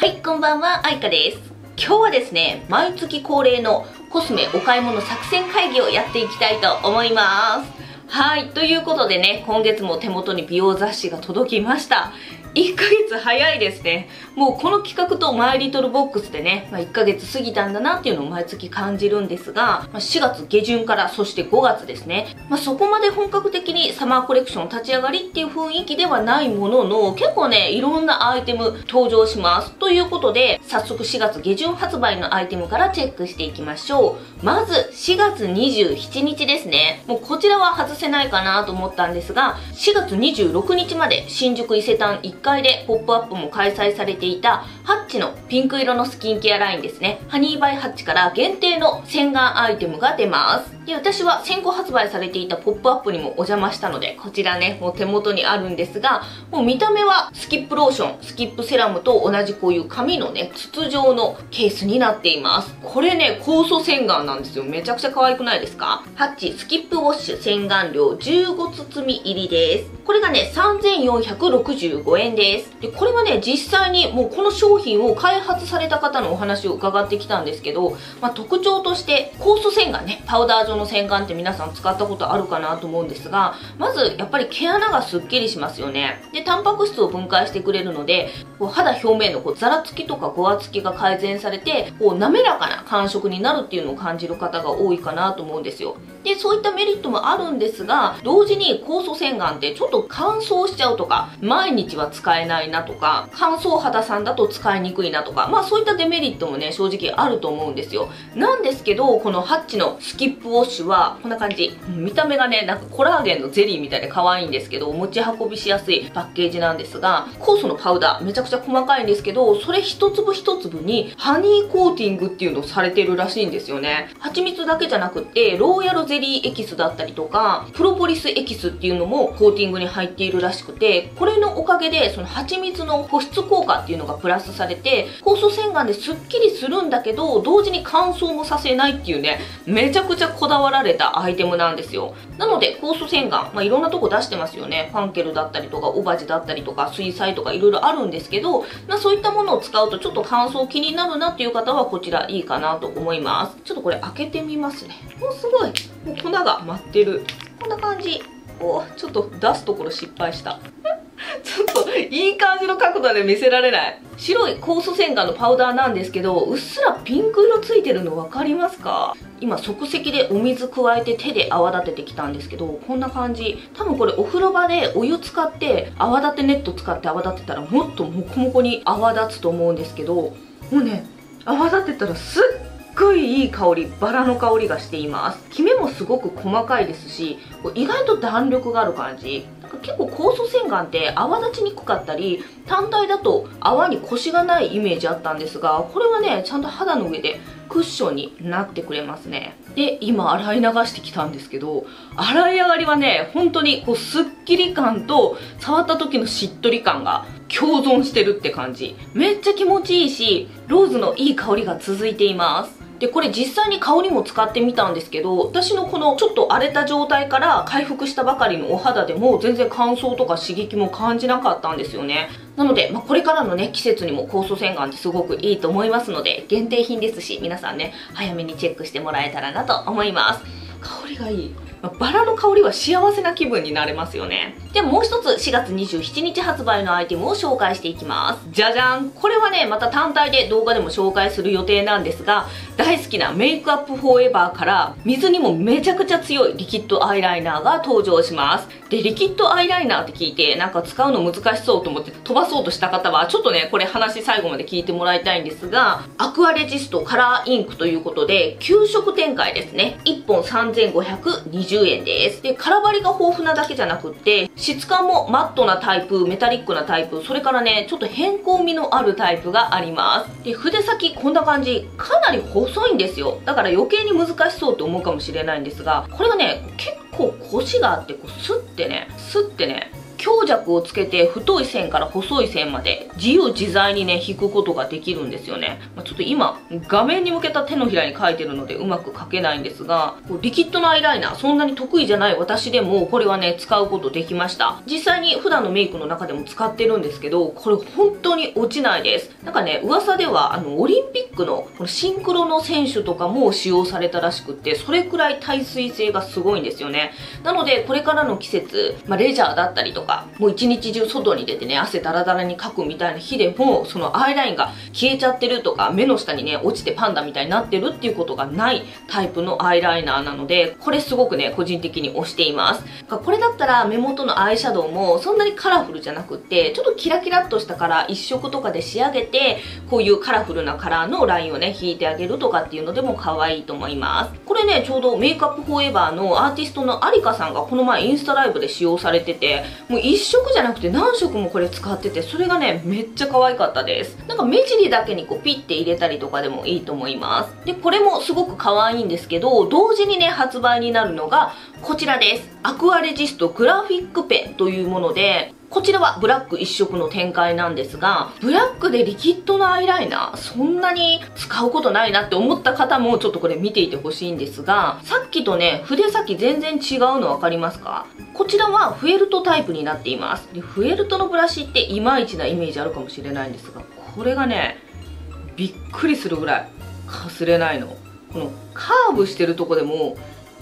はい、こんばんは、あいかです。今日はですね、毎月恒例のコスメお買い物作戦会議をやっていきたいと思います。はい、ということでね、今月も手元に美容雑誌が届きました。1ヶ月早いですね。もうこの企画とマイリトルボックスでね、まあ、1ヶ月過ぎたんだなっていうのを毎月感じるんですが、まあ、4月下旬からそして5月ですね。まあ、そこまで本格的にサマーコレクション立ち上がりっていう雰囲気ではないものの、結構ね、いろんなアイテム登場します。ということで、早速4月下旬発売のアイテムからチェックしていきましょう。まず、4月27日ですね。もうこちらは外せないかなと思ったんですが、4月26日まで新宿伊勢丹1 1階でポップアップも開催されていたハッチのピンク色のスキンケアラインですね。ハニーバイハッチから限定の洗顔アイテムが出ます。で、私は先行発売されていたポップアップにもお邪魔したので、こちらね、もう手元にあるんですが、もう見た目はスキップローション、スキップセラムと同じこういう紙のね、筒状のケースになっています。これね、酵素洗顔なんですよ。めちゃくちゃ可愛くないですか？ハッチスキップウォッシュ洗顔料15包み入りです。これがね、3465円です。で、これはね、実際にもうこの商品品を開発された方のお話を伺ってきたんですけど、まあ、特徴として酵素洗顔ね、パウダー状の洗顔って皆さん使ったことあるかなと思うんですが、まずやっぱり毛穴がすっきりしますよね。で、タンパク質を分解してくれるので、こう肌表面のこうザラつきとかゴワつきが改善されて、こう滑らかな感触になるっていうのを感じる方が多いかなと思うんですよ。で、そういったメリットもあるんですが、同時に酵素洗顔ってちょっと乾燥しちゃうとか、毎日は使えないなとか、乾燥肌さんだと使使いにくいなとか、まあそういったデメリットもね、正直あると思うんですよ。なんですけど、このハッチのスキップウォッシュは、こんな感じ。見た目がね、なんかコラーゲンのゼリーみたいで可愛いんですけど、持ち運びしやすいパッケージなんですが、酵素のパウダー、めちゃくちゃ細かいんですけど、それ一粒一粒にハニーコーティングっていうのをされてるらしいんですよね。蜂蜜だけじゃなくて、ローヤルゼリーエキスだったりとか、プロポリスエキスっていうのもコーティングに入っているらしくて、これのおかげで、その蜂蜜の保湿効果っていうのがプラスされて、酵素洗顔ですっきりするんだけど、同時に乾燥もさせないっていうね、めちゃくちゃこだわられたアイテムなんですよ。なので、酵素洗顔、まあ、いろんなとこ出してますよね。ファンケルだったりとか、オバジだったりとか、水彩とかいろいろあるんですけど、まあ、そういったものを使うとちょっと乾燥気になるなっていう方はこちらいいかなと思います。ちょっとこれ開けてみますね。お、すごい。もう粉が舞ってる。こんな感じ。お、ちょっと出すところ失敗した。ちょっといい感じの角度で見せられない。白い酵素洗顔のパウダーなんですけどうっすらピンク色ついてるの分かりますか？今即席でお水加えて手で泡立ててきたんですけどこんな感じ。多分これお風呂場でお湯使って泡立てネット使って泡立てたらもっとモコモコに泡立つと思うんですけどもうね泡立てたらすっごいいい香りバラの香りがしています。キメもすごく細かいですし意外と弾力がある感じ。結構酵素洗顔って泡立ちにくかったり単体だと泡にコシがないイメージあったんですがこれはねちゃんと肌の上でクッションになってくれますね。で今洗い流してきたんですけど洗い上がりはね本当にこうスッキリ感と触った時のしっとり感が共存してるって感じ。めっちゃ気持ちいいしローズのいい香りが続いています。でこれ実際に顔にも使ってみたんですけど私のこのちょっと荒れた状態から回復したばかりのお肌でも全然乾燥とか刺激も感じなかったんですよね。なので、まあ、これからのね季節にも酵素洗顔ってすごくいいと思いますので限定品ですし皆さんね早めにチェックしてもらえたらなと思います。香りがいい。バラの香りは幸せな気分になれますよね。でももう一つ4月27日発売のアイテムを紹介していきます。じゃじゃんこれはね、また単体で動画でも紹介する予定なんですが、大好きなメイクアップフォーエバーから水にもめちゃくちゃ強いリキッドアイライナーが登場します。で、リキッドアイライナーって聞いて、なんか使うの難しそうと思って飛ばそうとした方は、ちょっとね、これ話最後まで聞いてもらいたいんですが、アクアレジストカラーインクということで、9色展開ですね。1本3520 1 0円です。で、空張りが豊富なだけじゃなくって、質感もマットなタイプ、メタリックなタイプ、それからね、ちょっと変更味のあるタイプがあります。で、筆先こんな感じ、かなり細いんですよ。だから余計に難しそうって思うかもしれないんですが、これがね、結構腰があって、こうスッてね、スッてね、強弱をつけて太い線から細い線まで自由自在にね引くことができるんですよね、まあ、ちょっと今画面に向けた手のひらに描いてるのでうまく描けないんですがこうリキッドのアイライナーそんなに得意じゃない私でもこれはね使うことできました。実際に普段のメイクの中でも使ってるんですけどこれ本当に落ちないです。なんかね噂ではあのオリンピックのこのシンクロの選手とかも使用されたらしくってそれくらい耐水性がすごいんですよね。なのでこれからの季節、まあ、レジャーだったりとかもう一日中外に出てね汗だらだらにかくみたいな日でもそのアイラインが消えちゃってるとか目の下にね落ちてパンダみたいになってるっていうことがないタイプのアイライナーなのでこれすごくね個人的に推しています。これだったら目元のアイシャドウもそんなにカラフルじゃなくってちょっとキラキラっとしたカラー一色とかで仕上げてこういうカラフルなカラーのラインをね引いてあげるとかっていうのでも可愛いと思います。これねちょうどメイクアップフォーエバーのアーティストのアリカさんがこの前インスタライブで使用されててもう一色じゃなくて何色もこれ使っててそれがねめっちゃ可愛かったです。なんか目尻だけにこうピッて入れたりとかでもいいと思います。でこれもすごく可愛いんですけど同時にね発売になるのがこちらです。アクアレジストグラフィックペンというものでこちらはブラック一色の展開なんですが、ブラックでリキッドのアイライナー、そんなに使うことないなって思った方もちょっとこれ見ていてほしいんですが、さっきとね、筆先全然違うの分かりますか？こちらはフェルトタイプになっています。で、フェルトのブラシっていまいちなイメージあるかもしれないんですが、これがね、びっくりするぐらいかすれないの。このカーブしてるとこでも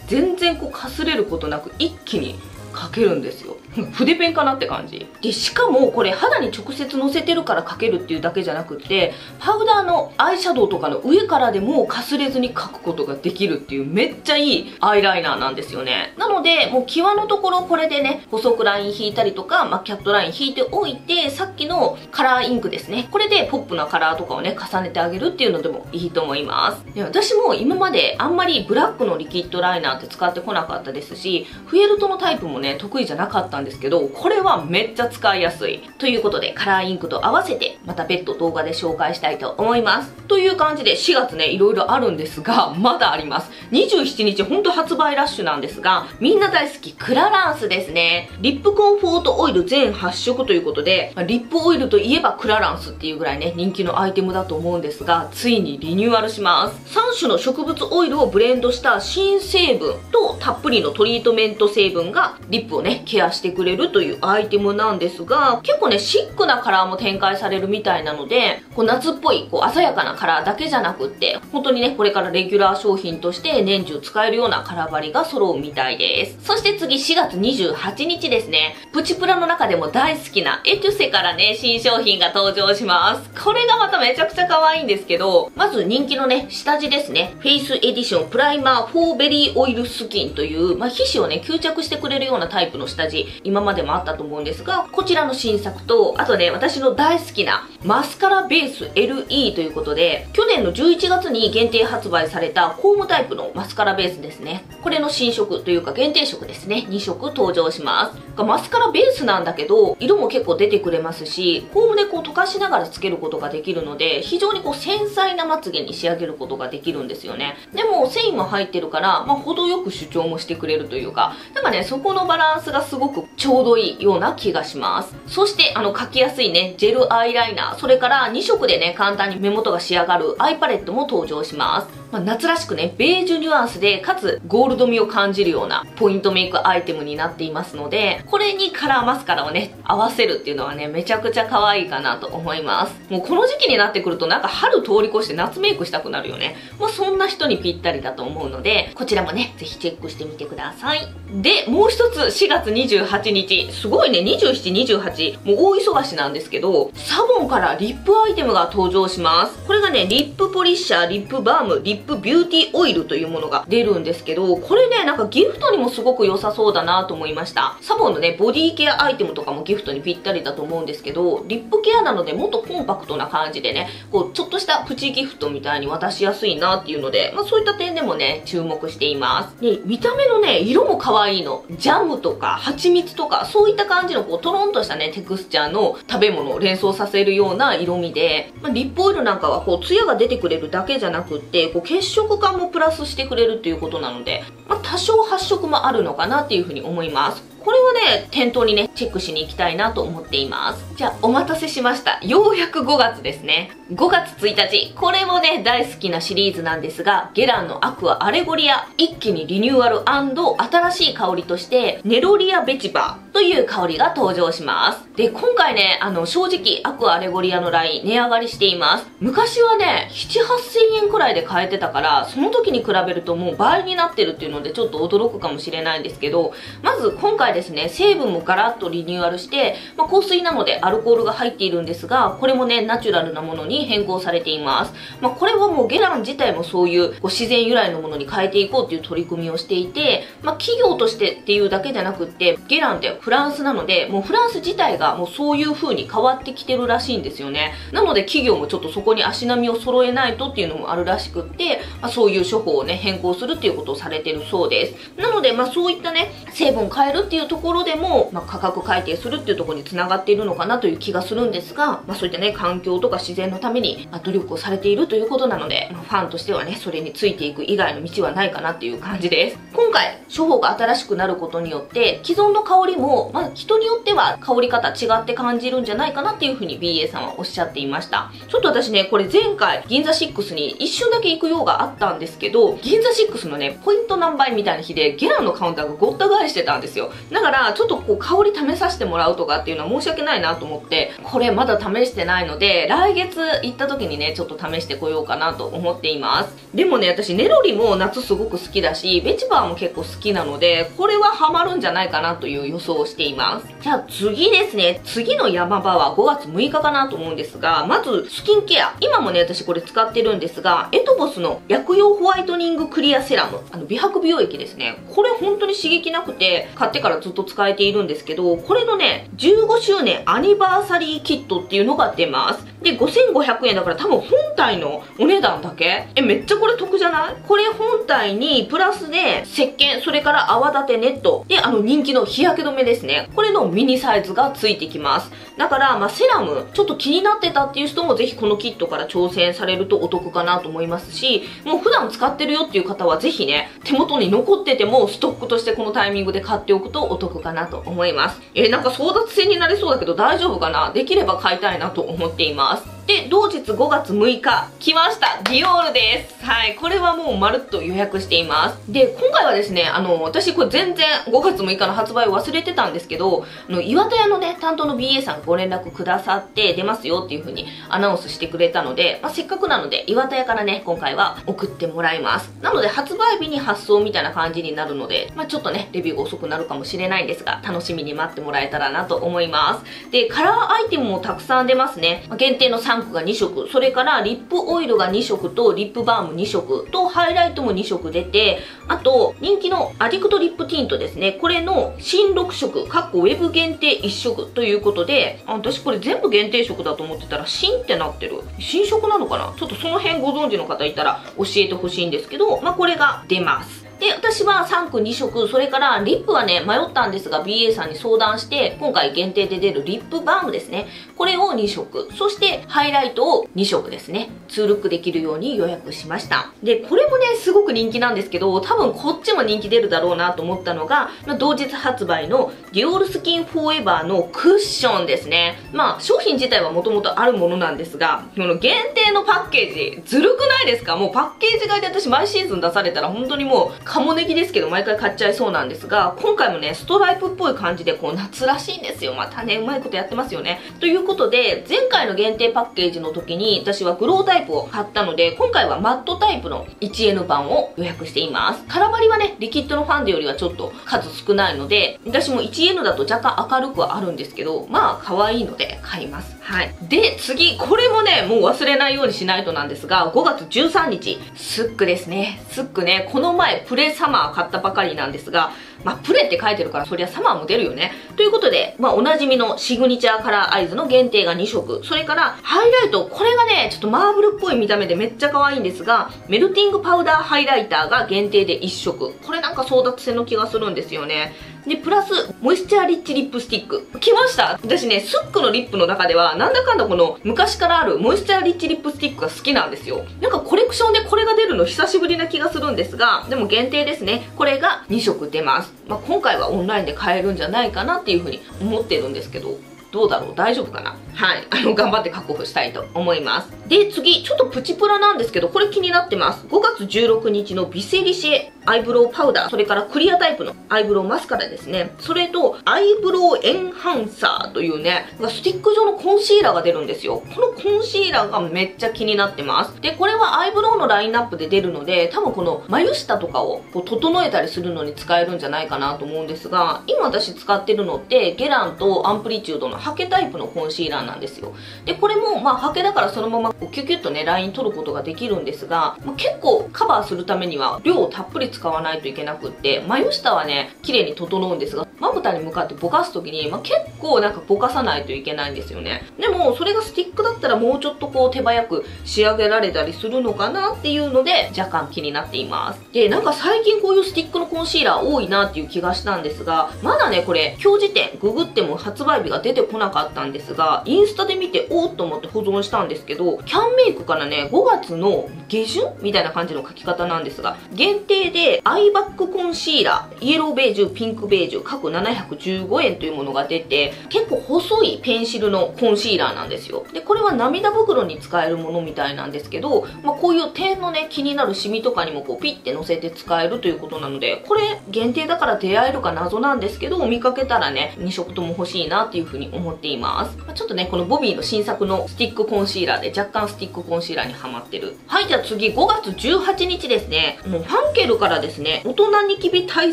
全然こうかすれることなく一気にかけるんですよ。筆ペンかなって感じ。でしかもこれ肌に直接のせてるからかけるっていうだけじゃなくてパウダーのアイシャドウとかの上からでもかすれずに描くことができるっていうめっちゃいいアイライナーなんですよね。なのでもう際のところこれでね細くライン引いたりとか、まあ、キャットライン引いておいてさっきのカラーインクですね。これでポップなカラーとかをね重ねてあげるっていうのでもいいと思います。で私も今まであんまりブラックのリキッドライナーって使ってこなかったですしフェルトのタイプもね得意じゃなかったんですけどこれはめっちゃ使いやすい。ということでカラーインクと合わせてまた別途動画で紹介したいと思います。という感じで4月ねいろいろあるんですがまだあります。27日ほんと発売ラッシュなんですがみんな大好きクラランスですね。リップコンフォートオイル全8色ということでリップオイルといえばクラランスっていうぐらいね人気のアイテムだと思うんですがついにリニューアルします。3種の植物オイルをブレンドした新成分とたっぷりのトリートメント成分がリップをねケアしてくれるというアイテムなんですが結構ねシックなカラーも展開されるみたいなのでこう夏っぽいこう鮮やかなカラーだけじゃなくって本当にねこれからレギュラー商品として年中使えるようなカラーバリが揃うみたいです。そして次4月28日ですね。プチプラの中でも大好きなエトゥセからね新商品が登場します。これがまためちゃくちゃ可愛いんですけどまず人気のね下地ですね。 Face Edition Primer for Oily Skin という、まあ、皮脂をね吸着してくれるようななタイプの下地今までもあったと思うんですがこちらの新作とあとね私の大好きなマスカラベース LE ということで去年の11月に限定発売されたコームタイプのマスカラベースですね。これの新色というか限定色ですね。2色登場します。マスカラベースなんだけど色も結構出てくれますしコームでこう溶かしながらつけることができるので非常にこう繊細なまつげに仕上げることができるんですよね。でも繊維も入ってるから、まあ、程よく主張もしてくれるというかなんかねそこのバランスがすごくちょうどいいような気がします。そしてあの描きやすいねジェルアイライナー。それから2色でね簡単に目元が仕上がるアイパレットも登場します。まあ、夏らしくね、ベージュニュアンスで、かつゴールド味を感じるようなポイントメイクアイテムになっていますので、これにカラーマスカラをね、合わせるっていうのはね、めちゃくちゃ可愛いかなと思います。もうこの時期になってくるとなんか春通り越して夏メイクしたくなるよね。まあ、そんな人にぴったりだと思うので、こちらもね、ぜひチェックしてみてください。で、もう一つ4月28日、すごいね、27、28、もう大忙しなんですけど、サボンからリップアイテムが登場します。これがね、リップポリッシャー、リップバーム、リップリップビューティーオイルというものが出るんですけど、これね、なんかギフトにもすごく良さそうだなと思いました。サボンのね、ボディケアアイテムとかもギフトにぴったりだと思うんですけど、リップケアなのでもっとコンパクトな感じでね、こう、ちょっとしたプチギフトみたいに渡しやすいなっていうので、まあそういった点でもね、注目しています。で、見た目のね、色も可愛いの。ジャムとか、蜂蜜とか、そういった感じのこう、トロンとしたね、テクスチャーの食べ物を連想させるような色味で、まあ、リップオイルなんかはこう、ツヤが出てくれるだけじゃなくって、こう、血色感もプラスしてくれるっていうことなので、まあ、多少発色もあるのかなっていうふうに思います。これはね、店頭にね、チェックしに行きたいなと思っています。じゃあ、お待たせしました。ようやく5月ですね。5月1日。これもね、大好きなシリーズなんですが、ゲランのアクアアレゴリア、一気にリニューアル新しい香りとして、ネロリアベチバという香りが登場します。で、今回ね、あの、正直、アクアアレゴリアのライン、値上がりしています。昔はね、7、8000円くらいで買えてたから、その時に比べるともう倍になってるっていうので、ちょっと驚くかもしれないんですけど、まず今回ですね、成分もガラッとリニューアルして、まあ、香水なのでアルコールが入っているんですが、これもね、ナチュラルなものに変更されています。まあ、これはもうゲラン自体もそういうこう自然由来のものに変えていこうっていう取り組みをしていて、まあ、企業としてっていうだけじゃなくって、ゲランってフランスなので、もうフランス自体がもうそういう風に変わってきてるらしいんですよね。なので企業もちょっとそこに足並みを揃えないとっていうのもあるらしくって、まあ、そういう処方をね、変更するっていうことをされてるそうです。なので、まあそういったね、成分を変えるっていうところでも、まあ、価格改定するっていうところにつながっているのかなという気がするんですが、まあそういったね、環境とか自然のために、ま努力をされているということなので、まあ、ファンとしてはね、それについていく以外の道はないかなっていう感じです。今回、処方が新しくなることによって、既存の香りも、まあ人によっては香り方違って感じるんじゃないかなっていうふうに BA さんはおっしゃっていました。ちょっと私ね、これ前回、銀座6に一瞬だけ行く用があったんですけど、銀座6のね、ポイント何倍みたいな日で、ゲランのカウンターがごった返してたんですよ。だから、ちょっとこう、香り試させてもらうとかっていうのは申し訳ないなと思って、これまだ試してないので、来月行った時にね、ちょっと試してこようかなと思っています。でもね、私、ネロリも夏すごく好きだし、ベチバーも結構好きなので、これはハマるんじゃないかなという予想をしています。じゃあ次ですね、次の山場は5月6日かなと思うんですが、まず、スキンケア。今もね、私これ使ってるんですが、エトボスの薬用ホワイトニングクリアセラム。あの、美白美容液ですね。これ本当に刺激なくて、買ってからずっと使えているんですけど、これのね、15周年アニバーサリーキットっていうのが出ます。で、5500円だから多分本体のお値段だけ？え、めっちゃこれ得じゃない？これ本体にプラスで石鹸、それから泡立てネット、で、あの人気の日焼け止めですね。これのミニサイズがついてきます。だから、まあ、セラム、ちょっと気になってたっていう人もぜひこのキットから挑戦されるとお得かなと思いますし、もう普段使ってるよっていう方はぜひね、手元に残っててもストックとしてこのタイミングで買っておくとお得かなと思います。えー、なんか争奪戦になりそうだけど大丈夫かな？できれば買いたいなと思っています。で、同日5月6日、来ましたディオールです。はい、これはもうまるっと予約しています。で、今回はですね、あの、私これ全然5月6日の発売を忘れてたんですけど、あの、岩田屋のね、担当の BA さんご連絡くださって出ますよっていう風にアナウンスしてくれたので、まあ、せっかくなので岩田屋からね、今回は送ってもらいます。なので発売日に発送みたいな感じになるので、まあ、ちょっとね、レビューが遅くなるかもしれないんですが、楽しみに待ってもらえたらなと思います。で、カラーアイテムもたくさん出ますね。ま限定の3区が2色、それからリップオイルが2色とリップバーム2色とハイライトも2色出て、あと人気のアディクトリップティントですね。これの新6色、かっこウェブ限定1色ということで、私これ全部限定色だと思ってたら新ってなってる。新色なのかな？ちょっとその辺ご存知の方いたら教えてほしいんですけど、まあこれが出ます。で、私は3区2色、それからリップはね、迷ったんですが、BA さんに相談して、今回限定で出るリップバームですね。これを2色。そして、ハイライトを2色ですね。2ルックできるように予約しました。で、これもね、すごく人気なんですけど、多分こっちも人気出るだろうなと思ったのが、ま、同日発売のディオールスキンフォーエバーのクッションですね。まあ、商品自体はもともとあるものなんですが、この限定のパッケージ、ずるくないですか？もうパッケージ買いで私毎シーズン出されたら本当にもう、カモネギですけど毎回買っちゃいそうなんですが、今回もね、ストライプっぽい感じでこう夏らしいんですよ。またね、うまいことやってますよね。ということで、前回の限定パッケージの時に私はグロータイプを買ったので、今回はマットタイプの 1N 版を予約しています。カラバリはね、リキッドのファンデよりはちょっと数少ないので、私も 1N だと若干明るくはあるんですけど、まあ可愛いので買います。はい。で、次、これもね、もう忘れないようにしないとなんですが、5月13日、スックですね。スックね、この前プレサマー買ったばかりなんですが、まあ、プレって書いてるからそりゃサマーも出るよね。ということで、まあ、おなじみのシグニチャーカラーアイズの限定が2色。それから、ハイライト。これがね、ちょっとマーブルっぽい見た目でめっちゃ可愛いんですが、メルティングパウダーハイライターが限定で1色。これなんか争奪戦の気がするんですよね。でプラスモイスチャーリッチリップスティック。来ました。私ねスックのリップの中ではなんだかんだこの昔からあるモイスチャーリッチリップスティックが好きなんですよ。なんかコレクションでこれが出るの久しぶりな気がするんですがでも限定ですね。これが2色出ます、まあ、今回はオンラインで買えるんじゃないかなっていうふうに思ってるんですけどどうだろう？大丈夫かな？はい。あの、頑張って確保したいと思います。で、次、ちょっとプチプラなんですけど、これ気になってます。5月16日のヴィセリシェ。アイブロウパウダー、それからクリアタイプのアイブロウマスカラですね。それと、アイブロウエンハンサーというね、スティック状のコンシーラーが出るんですよ。このコンシーラーがめっちゃ気になってます。で、これはアイブロウのラインナップで出るので、多分この眉下とかをこう整えたりするのに使えるんじゃないかなと思うんですが、今私使ってるのって、ゲランとアンプリチュードのハケタイプのコンシーラーなんですよ。で、これも、まあ、ハケだからそのままキュキュッとね、ライン取ることができるんですが、まあ、結構カバーするためには量をたっぷり使使わないといけなくって、眉下はね、綺麗に整うんですが、まぶたに向かってぼかす時に、まあ、結構なんかぼかさないといけないんですよね。でも、それがスティックだったらもうちょっとこう手早く仕上げられたりするのかなっていうので、若干気になっています。で、なんか最近こういうスティックのコンシーラー多いなっていう気がしたんですが、まだね、これ、今日時点、ググっても発売日が出てこなかったんですが、インスタで見て、おーっと思って保存したんですけど、キャンメイクからね、5月の下旬みたいな感じの書き方なんですが、限定でアイバックコンシーラー、イエローベージュ、ピンクベージュ、各715円というものが出て、結構細いペンシルのコンシーラーなんですよ。で、これは涙袋に使えるものみたいなんですけど、まあ、こういう点のね、気になるシミとかにもこうピッて乗せて使えるということなので、これ限定だから出会えるか謎なんですけど、見かけたらね、2色とも欲しいなっていうふうに思っています。まあ、ちょっとね、このボビーの新作のスティックコンシーラーで若干スティックコンシーラーにはまってる。はい、じゃあ次5月18日ですね。もうファンケルからですね、大人ニキビ対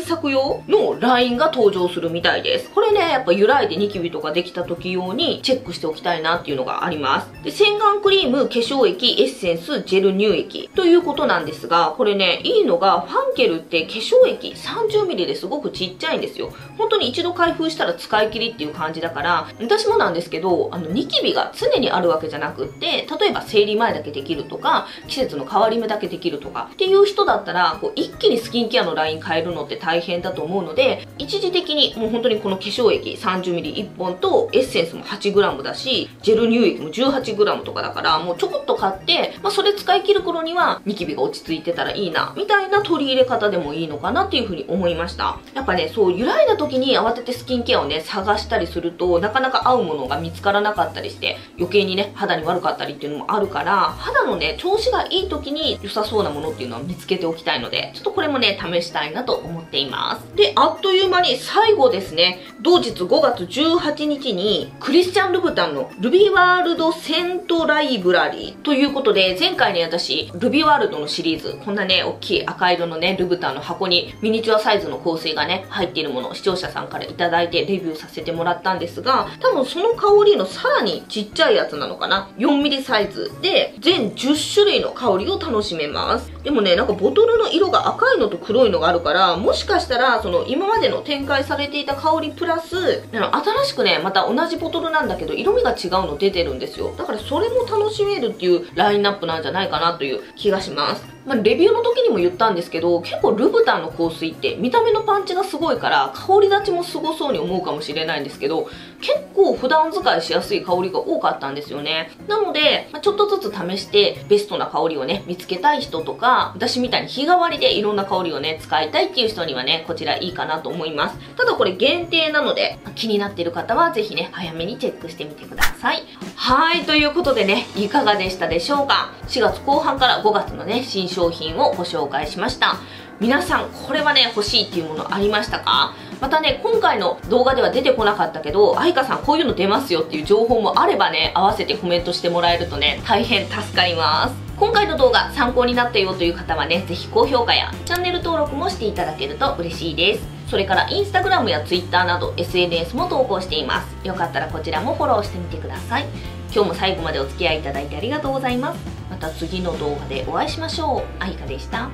策用のラインが登場するみたいです。これね、やっぱ揺らいでニキビとかできた時用にチェックしておきたいなっていうのがあります。で、洗顔クリーム、化粧液、エッセンス、ジェル乳液ということなんですが、これね、いいのがファンケルって化粧液 30ml ですごくちっちゃいんですよ。本当に一度開封したら使い切りっていう感じだから、私もなんですけど、あの、ニキビが常にあるわけじゃなくって、例えば生理前だけできるとか、季節の変わり目だけできるとかっていう人だったら、こう一気にスキンケアのライン変えるのって大変だと思うので、一時的にもう本当にこの化粧液 30ml1 本とエッセンスも 8g だし、ジェル乳液も 18g とかだから、もうちょこっと買って、まあ、それ使い切る頃にはニキビが落ち着いてたらいいな、みたいな取り入れ方でもいいのかなっていうふうに思いました。やっぱね、そう、揺らいだ時に慌ててスキンケアをね、探したりすると、なかなか合うものが見つからなかったりして、余計にね、肌に悪かったりっていうのもあるから、肌のね、調子がいい時に良さそうなものっていうのは見つけておきたいので、ちょっとこれもね、試したいなと思っています。で、あっという間に最後ですね、同日5月18日に、クリスチャン・ルブタンのルビーワールドセントライブラリーということで、前回ね、私、ルビーワールドのシリーズ、こんなね、大きい赤色のね、ルブタンの箱にミニチュアサイズの香水がね、入っているものを視聴者さんから頂いてレビューさせてもらったんですが、多分その香りのさらにちっちゃいやつなのかな ?4 ミリサイズで、全10種類の香りを楽しめます。でもね、なんかボトルの色が赤いのと黒いのがあるから、もしかしたら、その今までの展開されていた香りプラス、新しくね、また同じボトルなんだけど、色味が違うの出てるんですよ。だからそれも楽しめるっていうラインナップなんじゃないかなという気がします。まあ、レビューの時にも言ったんですけど、結構ルブタンの香水って見た目のパンチがすごいから、香り立ちもすごそうに思うかもしれないんですけど、結構普段使いしやすい香りが多かったんですよね。なので、まあ、ちょっとずつ試してベストな香りをね、見つけたい人とか、私みたいに日替わりでいろんな香りをね、使いたいっていう人にはね、こちらいいかなと思います。ただこれ限定なので、気になってる方はぜひね、早めにチェックしてみてください。はい、ということでね、いかがでしたでしょうか ?4 月後半から5月のね、新商品をご紹介しました。皆さん、これはね、欲しいっていうものありましたか？またね、今回の動画では出てこなかったけど、愛花さんこういうの出ますよっていう情報もあればね、合わせてコメントしてもらえるとね、大変助かります。今回の動画参考になったよという方はね、ぜひ高評価やチャンネル登録もしていただけると嬉しいです。それからインスタグラムやツイッターなど SNS も投稿しています。よかったらこちらもフォローしてみてください。今日も最後までお付き合いいただいてありがとうございます。また次の動画でお会いしましょう。あいかでした。